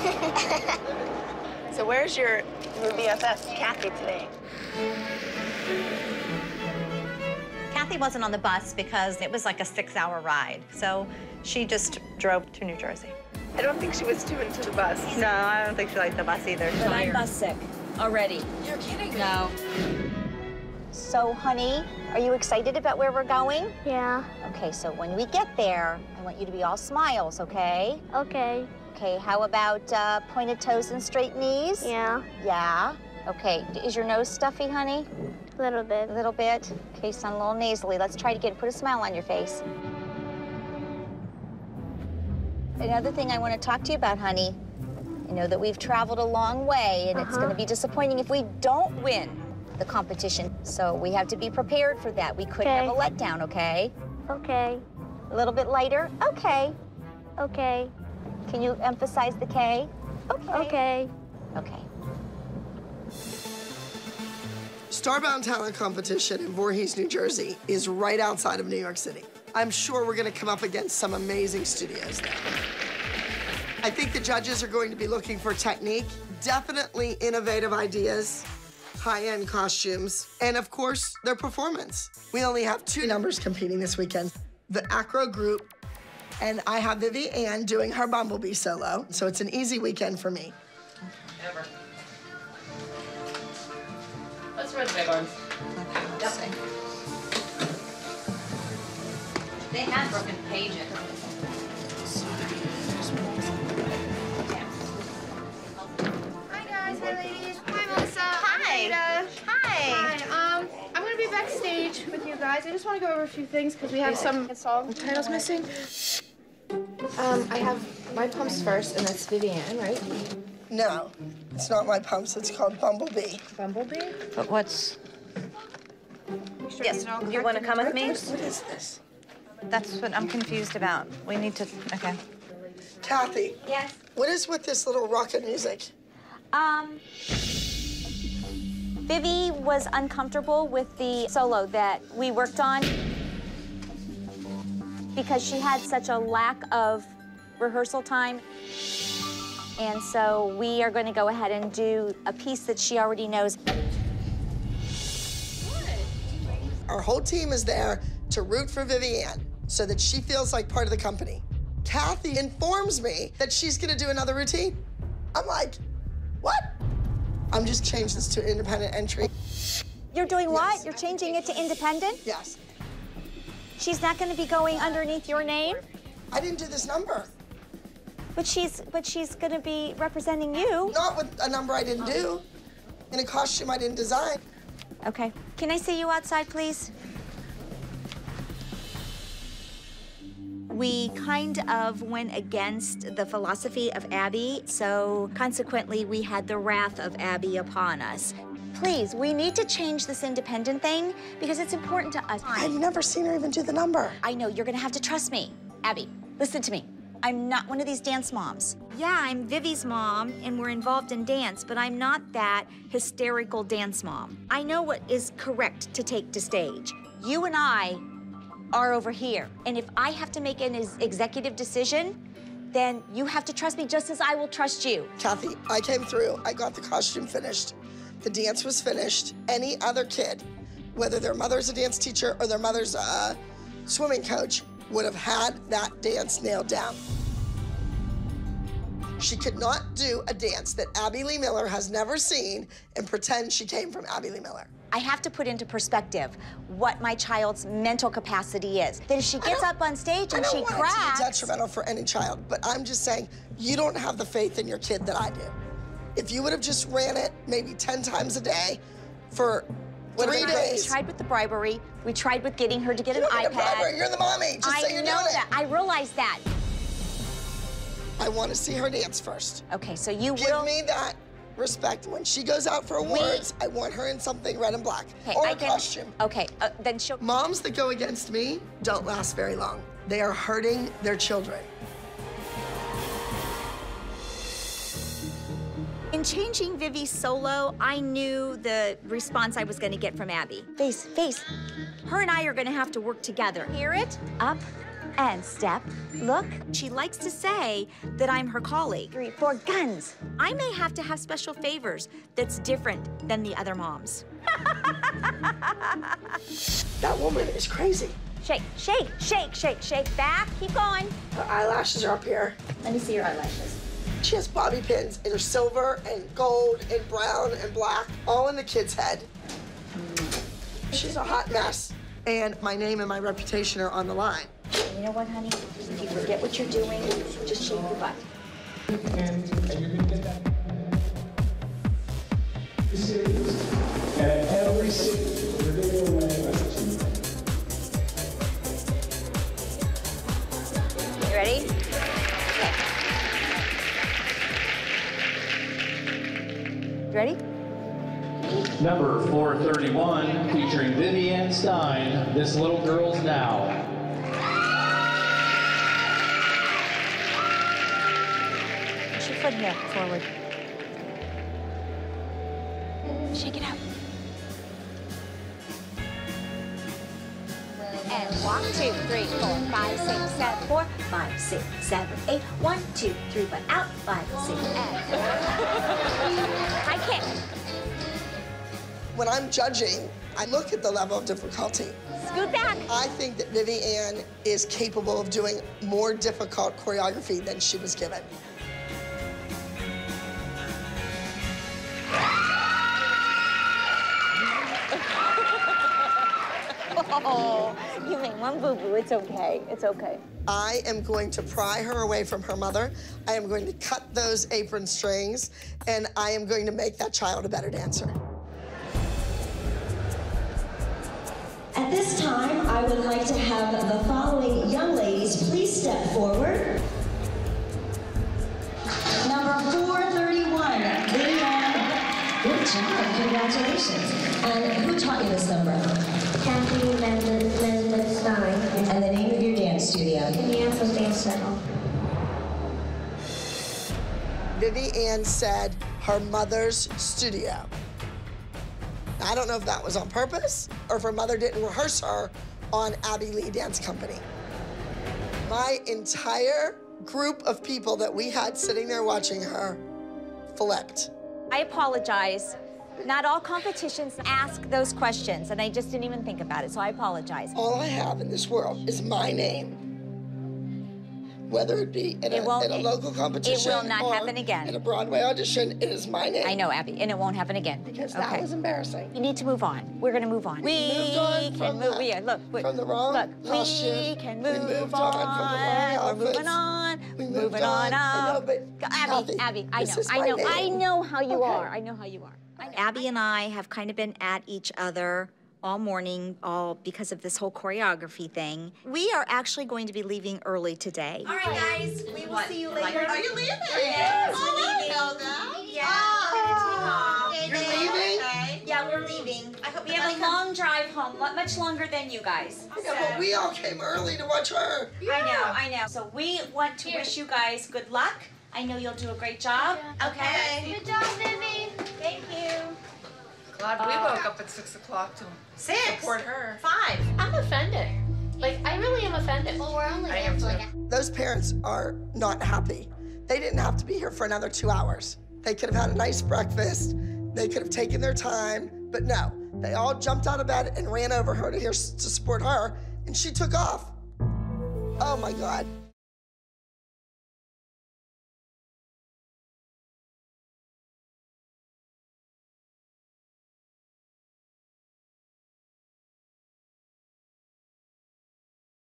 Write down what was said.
So where's your, your BFF, Cathy, today? Cathy wasn't on the bus because it was like a six-hour ride. So she just drove to New Jersey. I don't think she was too into the bus. No, I don't think she liked the bus either. But I'm bus sick already. You're kidding me. No. So, honey, are you excited about where we're going? Yeah. Okay, so when we get there, I want you to be all smiles, okay? Okay. Okay, how about uh, pointed toes and straight knees? Yeah. Yeah. Okay, is your nose stuffy, honey? A little bit. A little bit? Okay, you sound a little nasally. Let's try it again. Put a smile on your face. Another thing I want to talk to you about, honey. I know that we've traveled a long way, and it's Uh-huh. going to be disappointing if we don't win the competition. So we have to be prepared for that. We could have a letdown, okay? Okay. A little bit lighter? Okay. Okay. Can you emphasize the K? Okay. Okay. Okay. Starbound Talent Competition in Voorhees, New Jersey is right outside of New York City. I'm sure we're gonna come up against some amazing studios there. I think the judges are going to be looking for technique, definitely innovative ideas, high-end costumes, and of course, their performance. We only have two numbers competing this weekend. The Acro group, and I have Vivi Ann doing her Bumblebee solo, so it's an easy weekend for me. Ever. Let's wear the big ones. They have broken pages. Hi guys, hi ladies. Hi Melissa. Hi. I'm Hi. Hi. Um, I'm gonna be backstage with you guys. I just want to go over a few things because we have some song titles missing. Um, I have my pumps first, and that's Vivian, right? No, it's not my pumps, it's called Bumblebee. Bumblebee. But what's Yes, you want to come with me? What is this? That's what I'm confused about. We need to, okay. Cathy, Yes. what is with this little rocket music? Um, Vivi was uncomfortable with the solo that we worked on because she had such a lack of rehearsal time. And so we are going to go ahead and do a piece that she already knows. Our whole team is there to root for Vivienne so that she feels like part of the company. Cathy informs me that she's gonna do another routine. I'm like, what? I'm just changing this to independent entry. You're doing what? Yes. You're changing it to independent? Yes, She's not going to be going underneath your name, I didn't do this number. but she's but she's going to be representing you. Not with a number I didn't do, in a costume I didn't design. Okay. Can I see you outside, please? We kind of went against the philosophy of Abby, so consequently, we had the wrath of Abby upon us. Please, we need to change this independent thing because it's important to us. I've never seen her even do the number. I know you're gonna have to trust me. Abby, listen to me. I'm not one of these dance moms. Yeah, I'm Vivi's mom and we're involved in dance, but I'm not that hysterical dance mom. I know what is correct to take to stage. You and I are over here. And if I have to make an executive decision, then you have to trust me just as I will trust you. Cathy, I came through, I got the costume finished, the dance was finished. Any other kid, whether their mother's a dance teacher or their mother's a swimming coach, would have had that dance nailed down. She could not do a dance that Abby Lee Miller has never seen and pretend she came from Abby Lee Miller. I have to put into perspective what my child's mental capacity is. That if she gets up on stage I and don't she want cracks. it to be detrimental for any child, but I'm just saying you don't have the faith in your kid that I do. If you would have just ran it maybe 10 times a day for three days. We tried with the bribery. We tried with getting her to get You an don't need a iPad. bribery. You're the mommy. Just I say you're know doing that. it. I realize that. I want to see her dance first. Okay, so you Give will. me that respect. When she goes out for awards, I want her in something red and black Okay, or I a can- costume. Okay, uh, then she'll. Moms that go against me don't last very long. They are hurting their children. In changing Vivi's solo, I knew the response I was going to get from Abby. Face, face. Her and I are going to have to work together. Hear it? Up And step, look. She likes to say that I'm her colleague. Three, four, guns. I may have to have special favors that's different than the other moms. That woman is crazy. Shake, shake, shake, shake, shake. Back, keep going. Her eyelashes are up here. Let me see your eyelashes. She has bobby pins and they're silver and gold and brown and black, all in the kid's head. She's a hot mess. And my name and my reputation are on the line. You know what, honey? If you forget what you're doing, just shake your butt. And every single ready? Number 431, featuring Vivian Stein, This Little Girl's Now. Push your foot here, forward. Shake it out. One, two, three, four, five, six, seven, four, five, six, seven, eight. One, two, three, but out. Five, six, and. High kick. When I'm judging, I look at the level of difficulty. Scoot back. I think that Vivian is capable of doing more difficult choreography than she was given. Oh, you made one boo boo. It's okay. It's okay. I am going to pry her away from her mother. I am going to cut those apron strings, and I am going to make that child a better dancer. At this time, I would like to have the following young ladies please step forward. Number 431, Vivian. Good job, congratulations. And who taught you this number? Cathy Mendez, Mendez Stein. And the name of your dance studio? Minneapolis Dance Center. Vivian said her mother's studio. I don't know if that was on purpose or if her mother didn't rehearse her on Abby Lee Dance Company. My entire group of people that we had sitting there watching her flipped. I apologize. Not all competitions ask those questions, and I just didn't even think about it, so I apologize. All I have in this world is my name. Whether it be in, It a, in a local competition it will not or happen again. in a Broadway audition, it is my name. I know, Abby, and it won't happen again. Because okay. that was embarrassing. You need to move on. We're gonna move on. We moved on can from move. that- We are. Look, we- from the wrong look. We can We move moved on from the wrong We're moving on. We moving on. on. I know, but Abby, Abby, I know, I know, I know how you Okay. are. I know how you are. I know. Abby and I have kind of been at each other all morning, all because of this whole choreography thing. We are actually going to be leaving early today. All right, guys. We will see you later. Are you leaving? Yes, oh, we're leaving. know. Yeah, we're gonna take off. You're leaving? Okay. Yeah, we're leaving. I hope We have a long drive home, much longer than you guys. Yeah, but we all came early to watch her. I know, I know. So we want to wish you guys good luck. I know you'll do a great job. Okay. Good job, Vivi. Thank you. Glad we uh, woke up at six o'clock to Six. support her. Five. I'm offended. Like, I really am offended. Well, we're only I there am for too. like a Those parents are not happy. They didn't have to be here for another two hours. They could have had a nice breakfast. They could have taken their time, but no. They all jumped out of bed and ran over her to here to support her, and she took off. Oh my God.